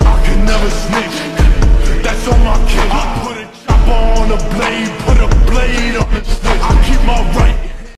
I can never snitch. That's on my kid. I put a chopper on a blade.